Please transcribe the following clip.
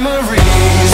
memories.